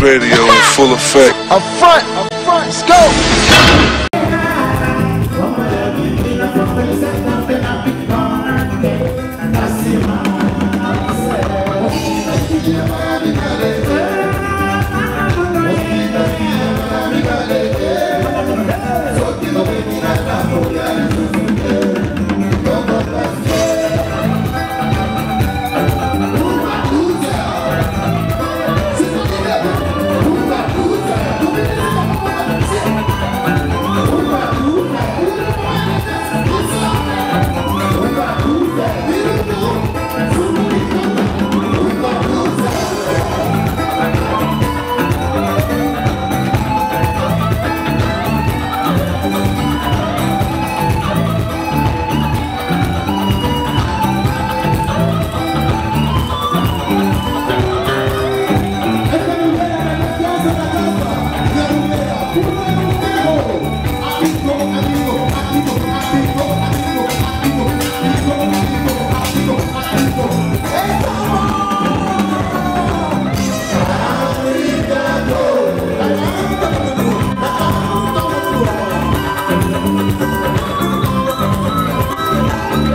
radio in full effect. Up front, up front, let's go.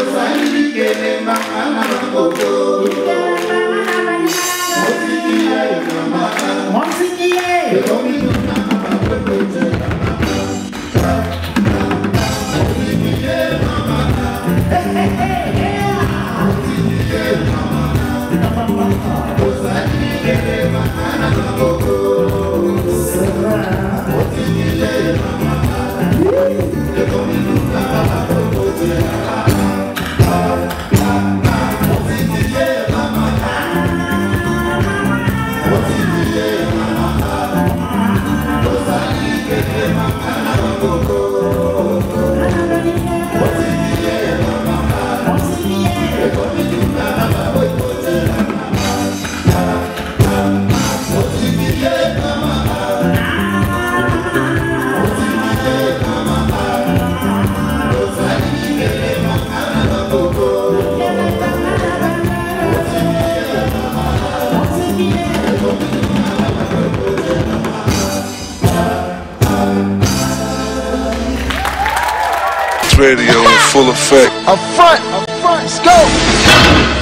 Mama, Radio in full effect. Up front, up front, let's go.